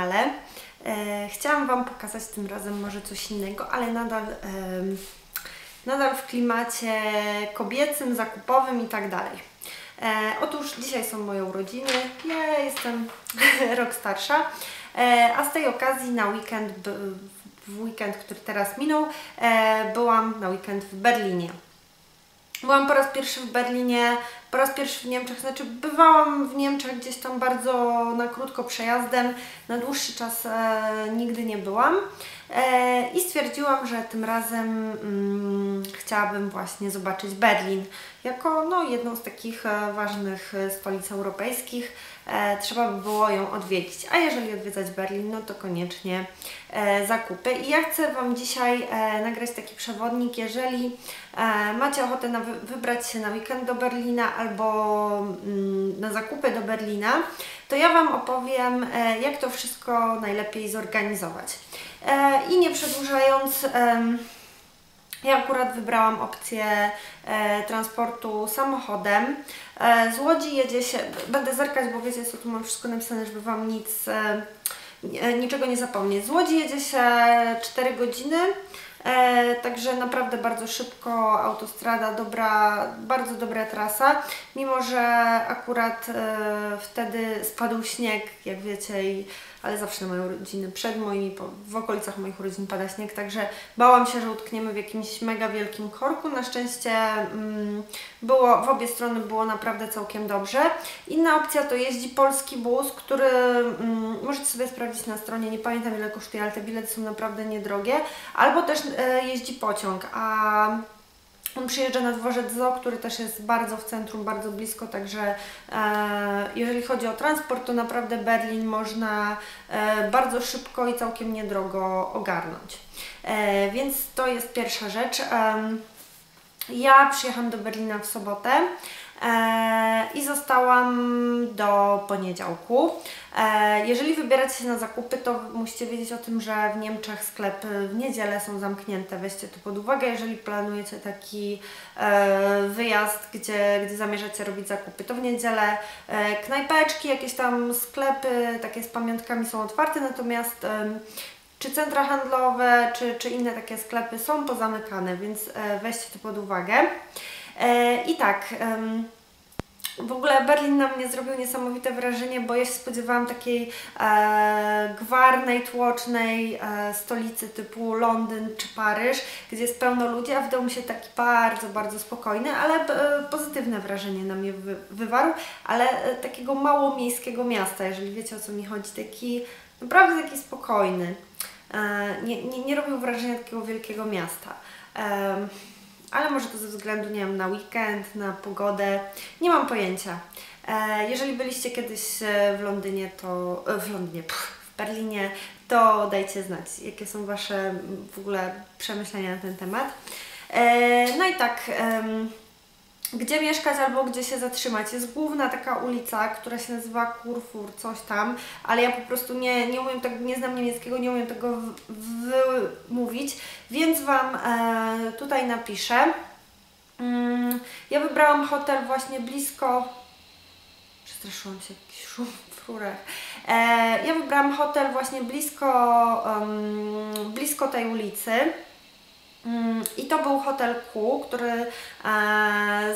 kanale. E, chciałam Wam pokazać tym razem może coś innego, ale nadal, nadal w klimacie kobiecym, zakupowym i tak dalej. E, otóż dzisiaj są moje urodziny, ja jestem rok starsza, a z tej okazji na weekend, w weekend, który teraz minął, byłam na weekend w Berlinie. Byłam po raz pierwszy w Berlinie, po raz pierwszy w Niemczech, znaczy bywałam w Niemczech gdzieś tam bardzo na krótko przejazdem, na dłuższy czas e, nigdy nie byłam e, i stwierdziłam, że tym razem mm, chciałabym właśnie zobaczyć Berlin jako no, jedną z takich e, ważnych e, stolic europejskich. E, trzeba by było ją odwiedzić, a jeżeli odwiedzać Berlin, no to koniecznie e, zakupy. I ja chcę Wam dzisiaj nagrać taki przewodnik, jeżeli macie ochotę na wy wybrać się na weekend do Berlina albo mm, na zakupy do Berlina, to ja Wam opowiem, jak to wszystko najlepiej zorganizować. I nie przedłużając, ja akurat wybrałam opcję e, transportu samochodem. E, z Łodzi jedzie się, będę zerkać, bo wiecie co tu mam wszystko napisane, żeby Wam nic, e, niczego nie zapomnieć. Z Łodzi jedzie się 4 godziny. E, także naprawdę bardzo szybko, autostrada, dobra, bardzo dobra trasa, mimo że akurat e, wtedy spadł śnieg, jak wiecie, i, ale zawsze na moje urodziny, przed moimi, w okolicach moich urodzin pada śnieg, także bałam się, że utkniemy w jakimś mega wielkim korku. Na szczęście mm, było, w obie strony było naprawdę całkiem dobrze. Inna opcja to jeździ polski bus, który mm, możecie sobie sprawdzić na stronie, nie pamiętam ile kosztuje, ale te bilety są naprawdę niedrogie, albo też e, jeździ pociąg, a on przyjeżdża na dworzec Zoo, który też jest bardzo w centrum, bardzo blisko, także e, jeżeli chodzi o transport, to naprawdę Berlin można e, bardzo szybko i całkiem niedrogo ogarnąć. E, więc to jest pierwsza rzecz. ja przyjechałam do Berlina w sobotę. E, i zostałam do poniedziałku. E, jeżeli wybieracie się na zakupy, to musicie wiedzieć o tym, że w Niemczech sklepy w niedzielę są zamknięte. Weźcie to pod uwagę, jeżeli planujecie taki e, wyjazd, gdzie, gdzie zamierzacie robić zakupy, to w niedzielę knajpeczki, jakieś tam sklepy takie z pamiątkami są otwarte, natomiast czy centra handlowe, czy, czy inne takie sklepy są pozamykane, więc weźcie to pod uwagę. E, I tak, w ogóle Berlin na mnie zrobił niesamowite wrażenie, bo ja się spodziewałam takiej e, gwarnej, tłocznej e, stolicy typu Londyn czy Paryż, gdzie jest pełno ludzi, a wydał mi się taki bardzo, bardzo spokojny, ale pozytywne wrażenie na mnie wy, wywarł, ale takiego mało miejskiego miasta, jeżeli wiecie o co mi chodzi, taki naprawdę taki spokojny. Nie, nie, nie robił wrażenia takiego wielkiego miasta ale może to ze względu, nie wiem, na weekend, na pogodę, nie mam pojęcia. E, jeżeli byliście kiedyś e, w Londynie, to e, w Londynie, pff, w Berlinie, to dajcie znać, jakie są Wasze w ogóle przemyślenia na ten temat. No i tak, gdzie mieszkać albo gdzie się zatrzymać. Jest główna taka ulica, która się nazywa Kurfur, coś tam, ale ja po prostu nie, nie umiem tak, nie znam niemieckiego, nie umiem tego wymówić, więc Wam e, tutaj napiszę. Mm, ja wybrałam hotel właśnie blisko, przestraszyłam się, jakiś szum w rurach. E, ja wybrałam hotel właśnie blisko, um, blisko tej ulicy. Mm, I to był hotel Q, który e,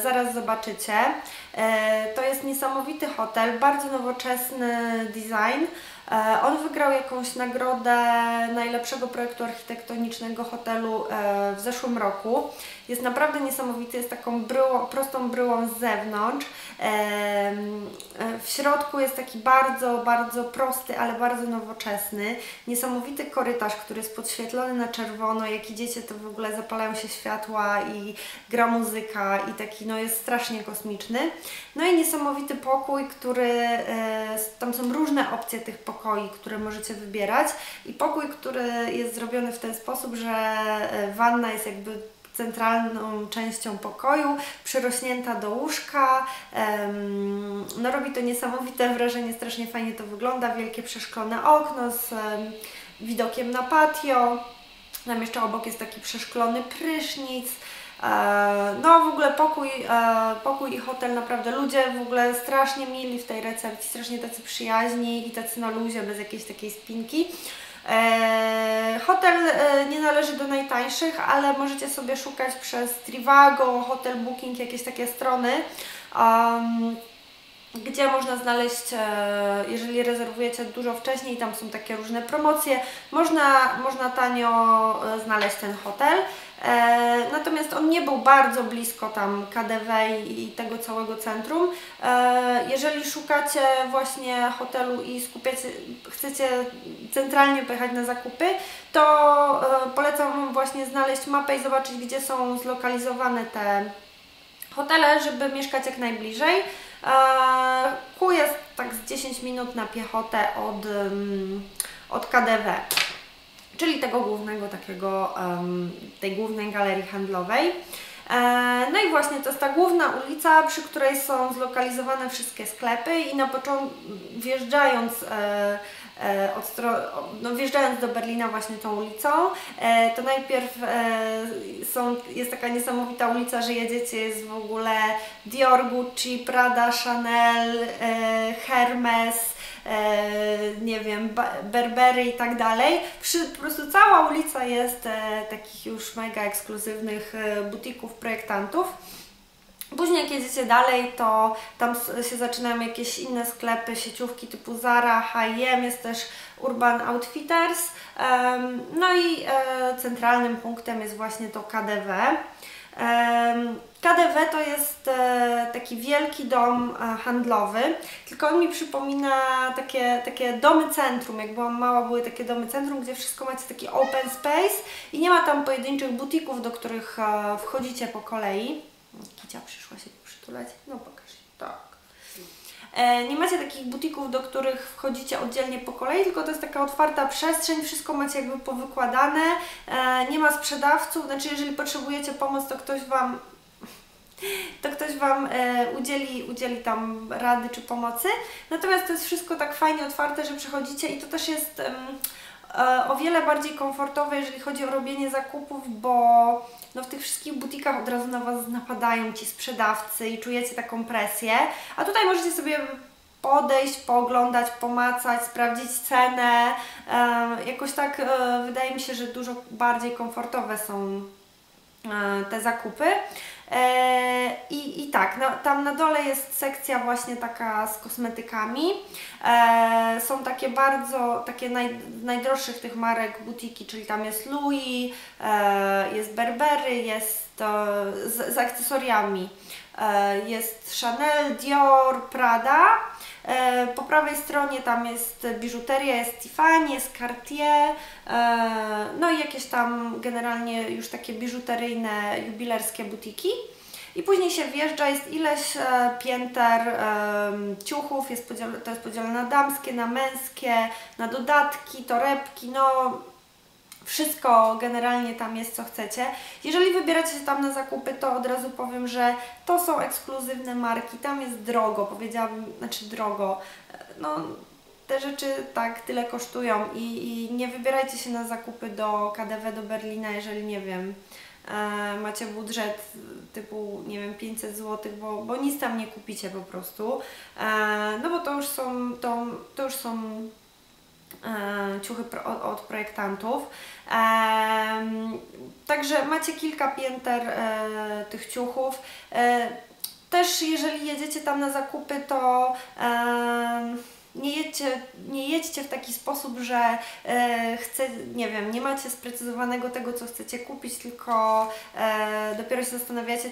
zaraz zobaczycie. E, to jest niesamowity hotel, bardzo nowoczesny design. E, on wygrał jakąś nagrodę najlepszego projektu architektonicznego hotelu e, w zeszłym roku. Jest naprawdę niesamowity, jest taką bryłą, prostą bryłą z zewnątrz. E, w środku jest taki bardzo, bardzo prosty, ale bardzo nowoczesny. Niesamowity korytarz, który jest podświetlony na czerwono. Jak idziecie, to w ogóle zapalają się światła i gra muzyka i taki no jest strasznie kosmiczny. No i niesamowity pokój, który, tam są różne opcje tych pokoi pokoi, które możecie wybierać i pokój, który jest zrobiony w ten sposób, że e, wanna jest jakby centralną częścią pokoju, przyrośnięta do łóżka. No robi to niesamowite wrażenie, strasznie fajnie to wygląda. Wielkie przeszklone okno z widokiem na patio. Tam jeszcze obok jest taki przeszklony prysznic. E, no w ogóle pokój, e, pokój i hotel naprawdę ludzie w ogóle strasznie mili w tej recepcji, strasznie tacy przyjaźni i tacy na luzie, bez jakiejś takiej spinki. E, hotel nie należy do najtańszych, ale możecie sobie szukać przez Trivago, Hotel Booking, jakieś takie strony. Gdzie można znaleźć, e, jeżeli rezerwujecie dużo wcześniej, tam są takie różne promocje, można, można tanio e, znaleźć ten hotel. E, natomiast on nie był bardzo blisko tam KDW i tego całego centrum. Jeżeli szukacie właśnie hotelu i skupiacie, chcecie centralnie pojechać na zakupy, to polecam Wam właśnie znaleźć mapę i zobaczyć, gdzie są zlokalizowane te hotele, żeby mieszkać jak najbliżej. Ku jest tak z 10 minut na piechotę od, od KDW, czyli tego głównego takiego, tej głównej galerii handlowej. E, no i właśnie to jest ta główna ulica, przy której są zlokalizowane wszystkie sklepy i na początku wjeżdżając e, E, od no, wjeżdżając do Berlina właśnie tą ulicą, e, to najpierw e, są, jest taka niesamowita ulica, że jedziecie, jest w ogóle Dior, Gucci, Prada, Chanel, Hermes, nie wiem, Berbery i tak dalej. Po prostu cała ulica jest takich już mega ekskluzywnych butików, projektantów. Później jak jedziecie dalej, to tam się zaczynają jakieś inne sklepy, sieciówki typu Zara, H&M, jest też Urban Outfitters. No i e, centralnym punktem jest właśnie to KDW. KDW to jest e, taki wielki dom e, handlowy, tylko on mi przypomina takie, takie domy centrum. Jak byłam mała, były takie domy centrum, gdzie wszystko macie taki open space i nie ma tam pojedynczych butików, do których wchodzicie po kolei. Kicia przyszła się przytulać. No pokaż. Tak. E, nie macie takich butików, do których wchodzicie oddzielnie po kolei, tylko to jest taka otwarta przestrzeń, wszystko macie jakby powykładane, e, nie ma sprzedawców, znaczy jeżeli potrzebujecie pomoc, to ktoś Wam to ktoś Wam e, udzieli, udzieli tam rady czy pomocy. Natomiast to jest wszystko tak fajnie otwarte, że przychodzicie i to też jest o wiele bardziej komfortowe, jeżeli chodzi o robienie zakupów, bo no w tych wszystkich butikach od razu na Was napadają ci sprzedawcy i czujecie taką presję, a tutaj możecie sobie podejść, pooglądać, pomacać, sprawdzić cenę. jakoś tak e, wydaje mi się, że dużo bardziej komfortowe są e, te zakupy. E, I, I tak, no, tam na dole jest sekcja właśnie taka z kosmetykami. E, są takie bardzo, takie naj, najdroższych tych marek butiki, czyli tam jest Louis, e, jest Berbery, jest z, z akcesoriami. jest Chanel, Dior, Prada. Po prawej stronie tam jest biżuteria, jest Tiffany, jest Cartier, no i jakieś tam generalnie już takie biżuteryjne, jubilerskie butiki. I później się wjeżdża, jest ileś e, pięter e, ciuchów, jest to jest podzielone na damskie, na męskie, na dodatki, torebki, no wszystko generalnie tam jest, co chcecie. Jeżeli wybieracie się tam na zakupy, to od razu powiem, że to są ekskluzywne marki, tam jest drogo, powiedziałabym, znaczy drogo, no te rzeczy tak tyle kosztują i, i nie wybierajcie się na zakupy do KDW, do Berlina, jeżeli nie wiem, e, macie budżet typu, nie wiem, 500 zł, bo, bo nic tam nie kupicie po prostu, e, no bo to już są, to, to już są ciuchy pro, od, projektantów. E, także macie kilka pięter e, tych ciuchów. E, też jeżeli jedziecie tam na zakupy, to nie jedźcie, nie jedźcie w taki sposób, że e, chce, nie wiem, nie macie sprecyzowanego tego, co chcecie kupić, tylko e, dopiero się zastanawiacie,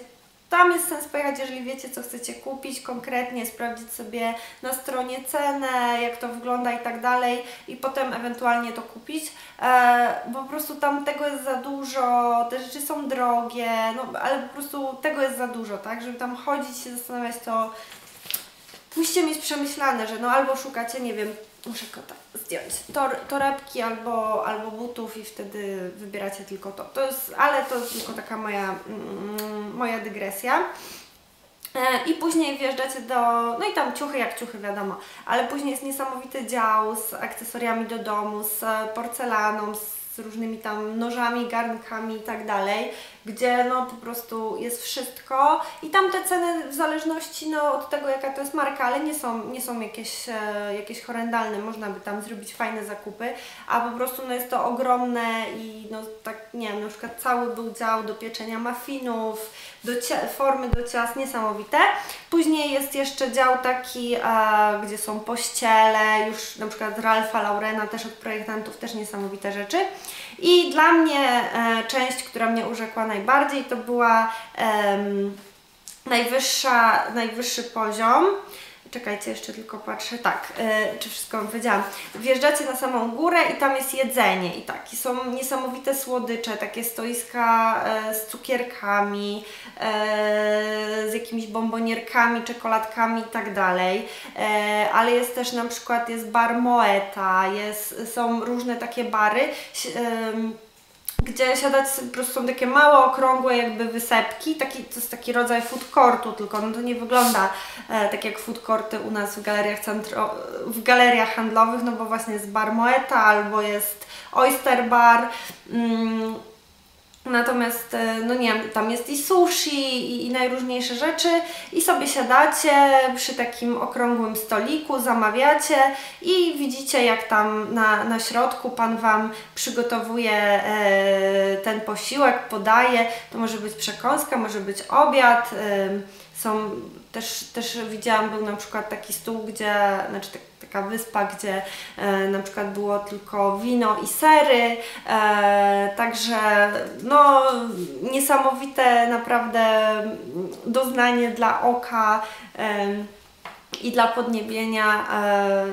tam jest sens pojechać, jeżeli wiecie, co chcecie kupić konkretnie, sprawdzić sobie na stronie cenę, jak to wygląda i tak dalej i potem ewentualnie to kupić, e, bo po prostu tam tego jest za dużo, te rzeczy są drogie, no ale po prostu tego jest za dużo, tak, żeby tam chodzić, się zastanawiać, to musicie mieć przemyślane, że no albo szukacie, nie wiem, muszę kota zdjąć, tor, torebki albo, albo butów i wtedy wybieracie tylko to. To jest, ale to jest tylko taka moja, mm, moja dygresja. E, I później wjeżdżacie do, no i tam ciuchy jak ciuchy wiadomo, ale później jest niesamowity dział z akcesoriami do domu, z porcelaną, z różnymi tam nożami, garnkami i tak dalej. Gdzie no po prostu jest wszystko i tam te ceny w zależności no, od tego jaka to jest marka, ale nie są, nie są jakieś, e, jakieś horrendalne, można by tam zrobić fajne zakupy, a po prostu no, jest to ogromne i no tak nie wiem, na przykład cały był dział do pieczenia muffinów, do formy do ciast niesamowite. Później jest jeszcze dział taki, gdzie są pościele, już na przykład Ralfa Laurena, też od projektantów, też niesamowite rzeczy. I dla mnie e, część, która mnie urzekła najbardziej, to była najwyższa, najwyższy poziom Czekajcie, jeszcze tylko patrzę. Tak, yy, czy wszystko powiedziałam. Wjeżdżacie na samą górę i tam jest jedzenie. I tak, i są niesamowite słodycze, takie stoiska yy, z cukierkami, yy, z jakimiś bombonierkami, czekoladkami i tak dalej. Ale jest też na przykład, jest bar Moeta, jest, są różne takie bary gdzie siadać po prostu są takie małe, okrągłe jakby wysepki, taki, to jest taki rodzaj food courtu, tylko no to nie wygląda e, tak jak food courty u nas w galeriach, centro, w galeriach handlowych, no bo właśnie jest bar Moeta albo jest Oyster Bar, mm, Natomiast, e, no nie wiem, tam jest i sushi i, i, najróżniejsze rzeczy i sobie siadacie przy takim okrągłym stoliku, zamawiacie i widzicie jak tam na, na środku Pan Wam przygotowuje e, ten posiłek, podaje. To może być przekąska, może być obiad. E, są też, też widziałam, był na przykład taki stół, gdzie, znaczy tak, taka wyspa, gdzie e, na przykład było tylko wino i sery, e, także no niesamowite naprawdę doznanie dla oka e, i dla podniebienia. E,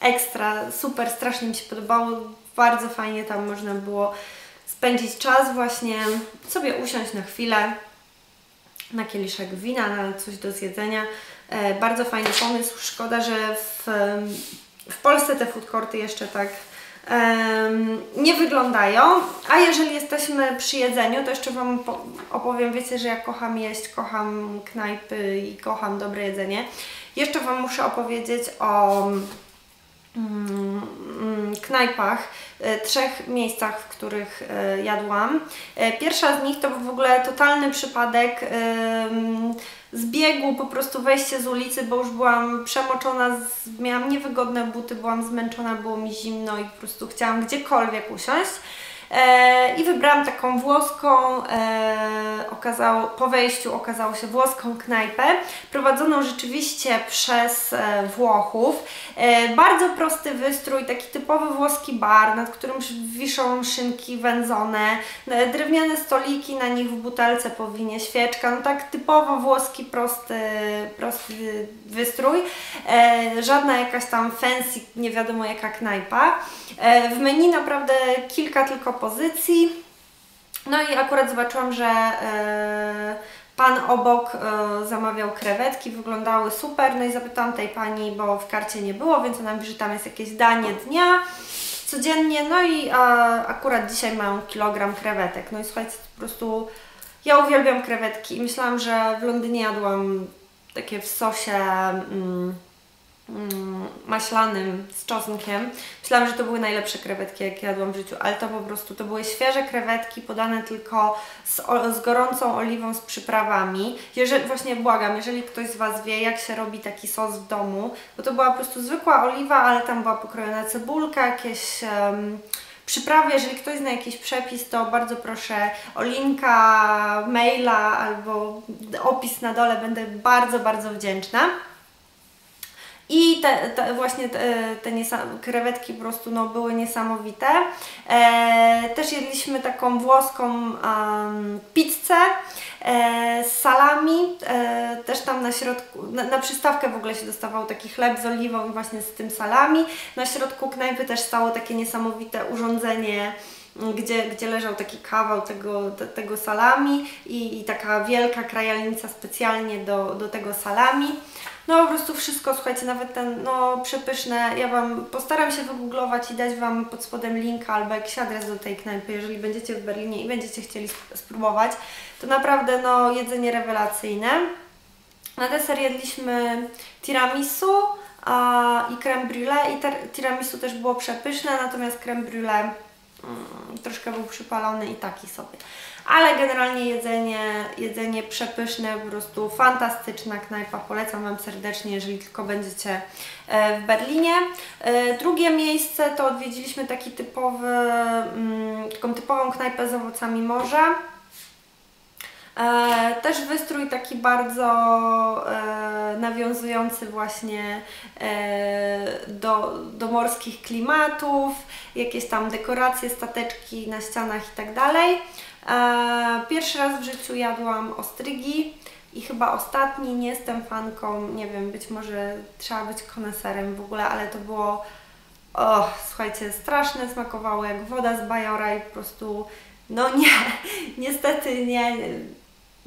ekstra, super, strasznie mi się podobało, bardzo fajnie tam można było spędzić czas właśnie, sobie usiąść na chwilę, na kieliszek wina, na coś do zjedzenia. E, bardzo fajny pomysł. Szkoda, że w, w Polsce te food courty jeszcze tak nie wyglądają. A jeżeli jesteśmy przy jedzeniu, to jeszcze Wam opowiem, wiecie, że ja kocham jeść, kocham knajpy i kocham dobre jedzenie. Jeszcze Wam muszę opowiedzieć o Mm, mm, knajpach, trzech miejscach, w których e, jadłam. E, pierwsza z nich to był w ogóle totalny przypadek zbiegu, po prostu wejście z ulicy, bo już byłam przemoczona, miałam niewygodne buty, byłam zmęczona, było mi zimno i po prostu chciałam gdziekolwiek usiąść. E, i wybrałam taką włoską, e, okazało, po wejściu okazało się włoską knajpę, prowadzoną rzeczywiście przez e, Włochów. Bardzo prosty wystrój, taki typowy włoski bar, nad którym wiszą szynki wędzone, drewniane stoliki, na nich w butelce powinie świeczka, no tak typowo włoski prosty, prosty wystrój, żadna jakaś tam fancy, nie wiadomo jaka knajpa. W menu naprawdę kilka tylko pozycji. No i akurat zobaczyłam, że e, pan obok e, zamawiał krewetki, wyglądały super. No i zapytałam tej pani, bo w karcie nie było, więc ona mówi, że tam jest jakieś danie dnia codziennie. No i akurat dzisiaj mam kilogram krewetek. No i słuchajcie, po prostu ja uwielbiam krewetki i myślałam, że w Londynie jadłam takie w sosie. Mm, maślanym z czosnkiem. Myślałam, że to były najlepsze krewetki, jakie jadłam w życiu, ale to po prostu, to były świeże krewetki podane tylko z, z gorącą oliwą, z przyprawami. Jeżeli, właśnie błagam, jeżeli ktoś z Was wie, jak się robi taki sos w domu, bo to była po prostu zwykła oliwa, ale tam była pokrojona cebulka, jakieś... Um, przyprawy. Jeżeli ktoś zna jakiś przepis, to bardzo proszę o linka, maila albo opis na dole. Będę bardzo, bardzo wdzięczna. I te, te właśnie te, te krewetki po prostu no, były niesamowite. E, też jedliśmy taką włoską um, pizzę e, z salami. E, też tam na środku, na, na, przystawkę w ogóle się dostawał taki chleb z oliwą i właśnie z tym salami. Na środku knajpy też stało takie niesamowite urządzenie gdzie, gdzie leżał taki kawał tego, te, tego salami i, i taka wielka krajalnica specjalnie do, do tego salami. No po prostu wszystko, słuchajcie, nawet ten, no przepyszne, ja Wam postaram się wygooglować i dać Wam pod spodem linka albo jakiś adres do tej knajpy, jeżeli będziecie w Berlinie i będziecie chcieli spróbować. To naprawdę, no, jedzenie rewelacyjne. Na deser jedliśmy tiramisu a, i creme brulee i tiramisu też było przepyszne, natomiast creme brulee mm, troszkę był przypalony i taki sobie. Ale generalnie jedzenie, jedzenie przepyszne, po prostu fantastyczna knajpa, polecam Wam serdecznie, jeżeli tylko będziecie w Berlinie. Drugie miejsce to odwiedziliśmy taki typowy, mm, taką typową knajpę z owocami morza. E, też wystrój taki bardzo e, nawiązujący właśnie e, do, do morskich klimatów, jakieś tam dekoracje, stateczki na ścianach i tak dalej. E, pierwszy raz w życiu jadłam ostrygi i chyba ostatni, nie jestem fanką, nie wiem, być może trzeba być koneserem w ogóle, ale to było, o, słuchajcie, straszne, smakowało jak woda z bajora i po prostu, no nie, niestety nie,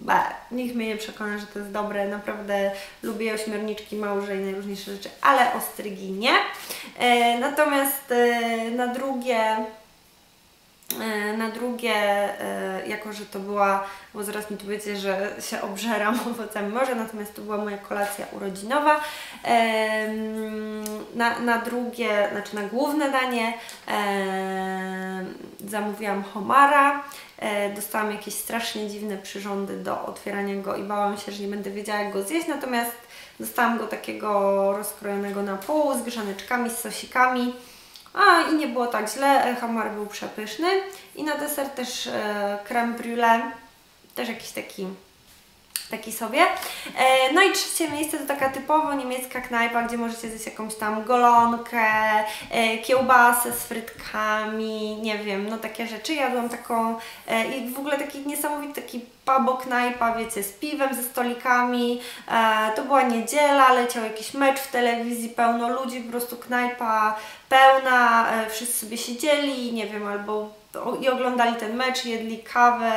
Ba, nikt mnie nie przekona, że to jest dobre. Naprawdę lubię ośmiorniczki, małże i najróżniejsze rzeczy, ale ostrygi nie. E, natomiast e, na drugie na drugie, e, jako że to była, bo zaraz mi tu wiecie, że się obżeram owocami morza, natomiast to była moja kolacja urodzinowa. Na, na drugie, znaczy na główne danie zamówiłam homara. E, dostałam jakieś strasznie dziwne przyrządy do otwierania go i bałam się, że nie będę wiedziała jak go zjeść, natomiast dostałam go takiego rozkrojonego na pół z grzaneczkami, z sosikami. A i nie było tak źle, hamar był przepyszny. I na deser też e, creme brulee, też jakiś taki taki sobie. E, no i trzecie miejsce to taka typowo niemiecka knajpa, gdzie możecie zjeść jakąś tam golonkę, e, kiełbasę z frytkami, nie wiem, no takie rzeczy. Jadłam taką e, i w ogóle taki niesamowity taki pubo knajpa, wiecie, z piwem, ze stolikami. To była niedziela, leciał jakiś mecz w telewizji, pełno ludzi, po prostu knajpa pełna, wszyscy sobie siedzieli, nie wiem, albo i oglądali ten mecz, jedli kawę,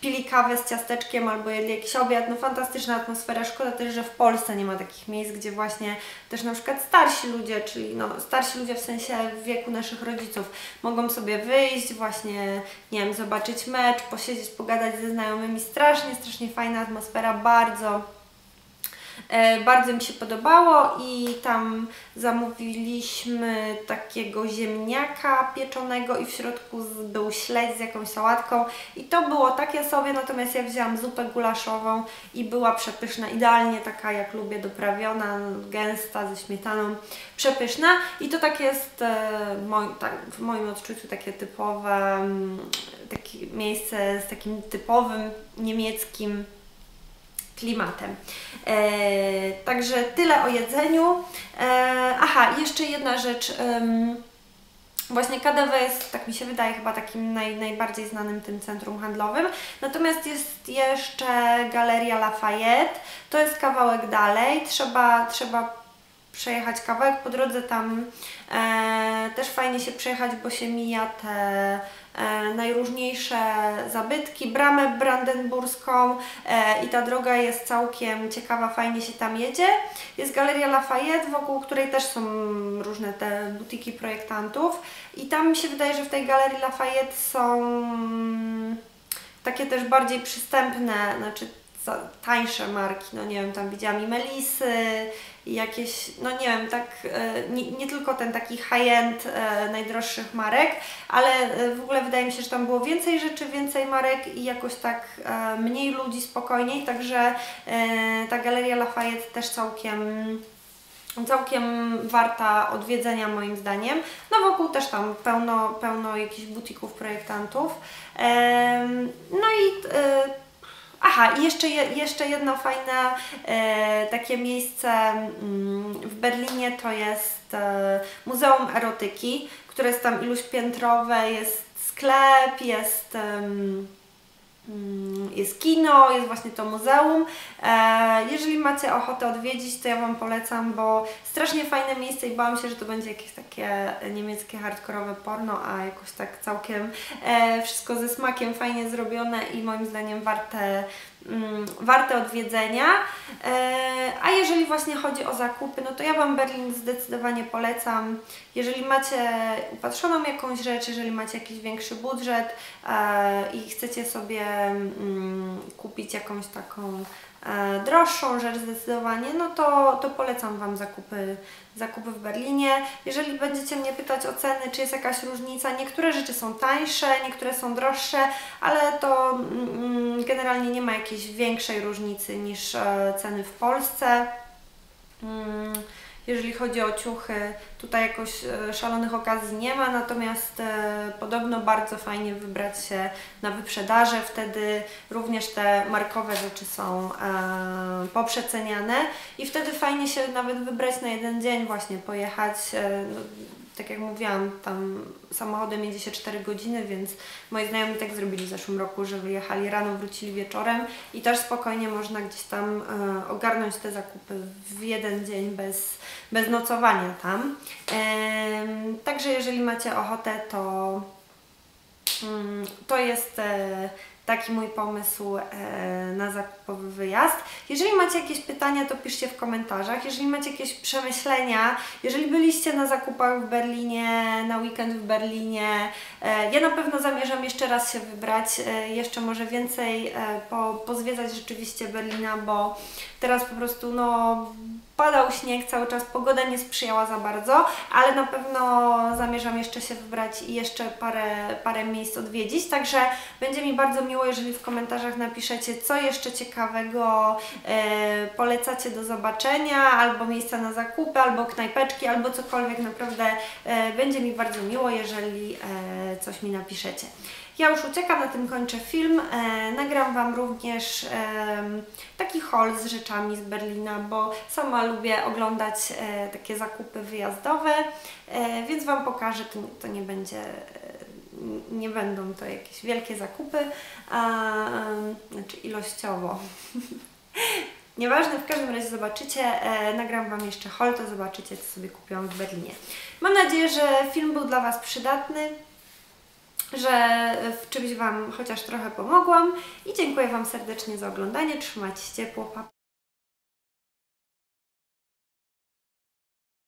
pili kawę z ciasteczkiem albo jedli jakiś obiad. No fantastyczna atmosfera. Szkoda też, że w Polsce nie ma takich miejsc, gdzie właśnie też na przykład starsi ludzie, czyli no starsi ludzie w sensie w wieku naszych rodziców mogą sobie wyjść, właśnie, nie wiem, zobaczyć mecz, posiedzieć, pogadać ze znajomymi. Strasznie, strasznie fajna atmosfera, bardzo bardzo mi się podobało i tam zamówiliśmy takiego ziemniaka pieczonego i w środku był śledź z jakąś sałatką i to było takie sobie, natomiast ja wzięłam zupę gulaszową i była przepyszna, idealnie taka jak lubię, doprawiona, gęsta, ze śmietaną, przepyszna. I to tak jest e, tak, w moim odczuciu takie typowe mm, takie miejsce z takim typowym niemieckim klimatem. E, także tyle o jedzeniu. E, aha, jeszcze jedna rzecz. Właśnie KDW jest, tak mi się wydaje, chyba takim naj, najbardziej znanym tym centrum handlowym. Natomiast jest jeszcze Galeria Lafayette. To jest kawałek dalej. Trzeba, trzeba przejechać kawałek. Po drodze tam e, też fajnie się przejechać, bo się mija te najróżniejsze zabytki, bramę brandenburską e, i ta droga jest całkiem ciekawa, fajnie się tam jedzie. Jest Galeria Lafayette, wokół której też są różne te butiki projektantów i tam mi się wydaje, że w tej Galerii Lafayette są takie też bardziej przystępne, znaczy tańsze marki, no nie wiem, tam widziałam i Melisy, jakieś, no nie wiem, tak e, nie, nie tylko ten taki high-end e, najdroższych marek, ale e, w ogóle wydaje mi się, że tam było więcej rzeczy, więcej marek i jakoś tak mniej ludzi, spokojniej, także ta Galeria Lafayette też całkiem całkiem warta odwiedzenia moim zdaniem. No wokół też tam pełno, pełno jakichś butików projektantów. No i Aha, i jeszcze, jeszcze jedno fajne e, takie miejsce mm, w Berlinie to jest e, Muzeum Erotyki, które jest tam iluś piętrowe, jest sklep, jest... Mm, jest kino, jest właśnie to muzeum. E, jeżeli macie ochotę odwiedzić, to ja Wam polecam, bo strasznie fajne miejsce i bałam się, że to będzie jakieś takie niemieckie hardkorowe porno, a jakoś tak całkiem e, wszystko ze smakiem fajnie zrobione i moim zdaniem warte mm, warte odwiedzenia. E, a jeżeli właśnie chodzi o zakupy, no to ja Wam Berlin zdecydowanie polecam. Jeżeli macie upatrzoną jakąś rzecz, jeżeli macie jakiś większy budżet e, i chcecie sobie mm, kupić jakąś taką droższą rzecz zdecydowanie, no to, to polecam Wam zakupy, zakupy w Berlinie. Jeżeli będziecie mnie pytać o ceny, czy jest jakaś różnica, niektóre rzeczy są tańsze, niektóre są droższe, ale to mm, generalnie nie ma jakiejś większej różnicy niż e, ceny w Polsce. Mm, jeżeli chodzi o ciuchy, tutaj jakoś e, szalonych okazji nie ma, natomiast e, podobno bardzo fajnie wybrać się na wyprzedaże, wtedy również te markowe rzeczy są e, poprzeceniane i wtedy fajnie się nawet wybrać na jeden dzień, właśnie pojechać. Tak jak mówiłam, tam samochodem jedzie się 4 godziny, więc moi znajomi tak zrobili w zeszłym roku, że wyjechali rano, wrócili wieczorem i też spokojnie można gdzieś tam e, ogarnąć te zakupy w jeden dzień bez, bez nocowania tam. E, także jeżeli macie ochotę, to, mm, to jest e, taki mój pomysł e, na zakupowy wyjazd. Jeżeli macie jakieś pytania, to piszcie w komentarzach. Jeżeli macie jakieś przemyślenia, jeżeli byliście na zakupach w Berlinie, na weekend w Berlinie, e, ja na pewno zamierzam jeszcze raz się wybrać, e, jeszcze może więcej po, pozwiedzać rzeczywiście Berlina, bo teraz po prostu no padał śnieg cały czas, pogoda nie sprzyjała za bardzo, ale na pewno zamierzam jeszcze się wybrać i jeszcze parę, parę miejsc odwiedzić, także będzie mi bardzo miło, jeżeli w komentarzach napiszecie, co jeszcze ciekawego e, polecacie do zobaczenia, albo miejsca na zakupy, albo knajpeczki, albo cokolwiek, naprawdę e, będzie mi bardzo miło, jeżeli e, coś mi napiszecie. Ja już uciekam, na tym kończę film. E, nagram Wam również e, taki haul z rzeczami z Berlina, bo sama lubię oglądać e, takie zakupy wyjazdowe, e, więc Wam pokażę, to, to nie będzie e, nie będą to jakieś wielkie zakupy, a, znaczy ilościowo. Nieważne, w każdym razie zobaczycie, e, nagram Wam jeszcze haul, to zobaczycie, co sobie kupiłam w Berlinie. Mam nadzieję, że film był dla Was przydatny że w czymś Wam chociaż trochę pomogłam i dziękuję Wam serdecznie za oglądanie. Trzymajcie się ciepło. Pa.